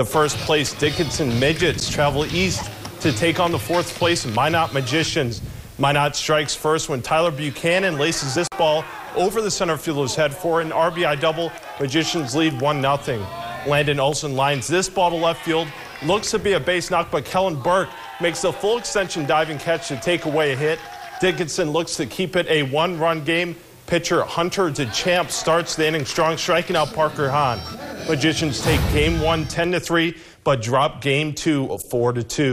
The first place Dickinson Midgets travel east to take on the fourth place Minot Magicians. Minot strikes first when Tyler Buchanan laces this ball over the center fielder's head for an RBI double. Magicians lead 1-0. Landon Olson lines this ball to left field. Looks to be a base knock, but Kellen Burke makes the full extension diving catch to take away a hit. Dickinson looks to keep it a one-run game. Pitcher Hunter DeChamp starts the inning strong, striking out Parker Hahn. Magicians take game one 10 to 3, but drop game two 4 to 2.